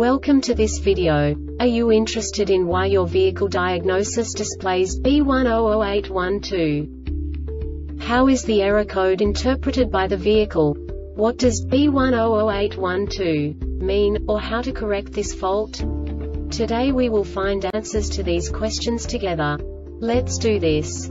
Welcome to this video. Are you interested in why your vehicle diagnosis displays B100812? How is the error code interpreted by the vehicle? What does B100812 mean, or how to correct this fault? Today we will find answers to these questions together. Let's do this.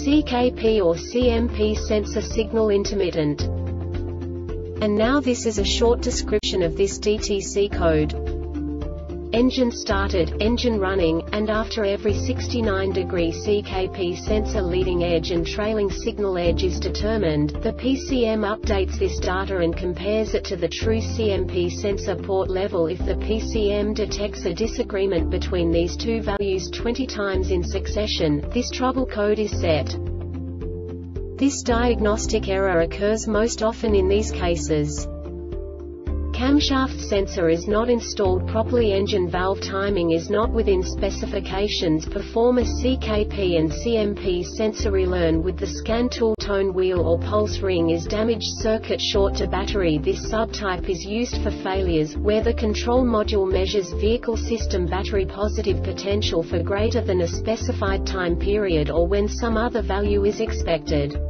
CKP or CMP sensor signal intermittent. And now this is a short description of this DTC code. Engine started, engine running, and after every 69 degree CKP sensor leading edge and trailing signal edge is determined, the PCM updates this data and compares it to the true CMP sensor port level if the PCM detects a disagreement between these two values 20 times in succession, this trouble code is set. This diagnostic error occurs most often in these cases. Camshaft sensor is not installed properly engine valve timing is not within specifications perform a CKP and CMP sensor learn with the scan tool tone wheel or pulse ring is damaged circuit short to battery this subtype is used for failures, where the control module measures vehicle system battery positive potential for greater than a specified time period or when some other value is expected.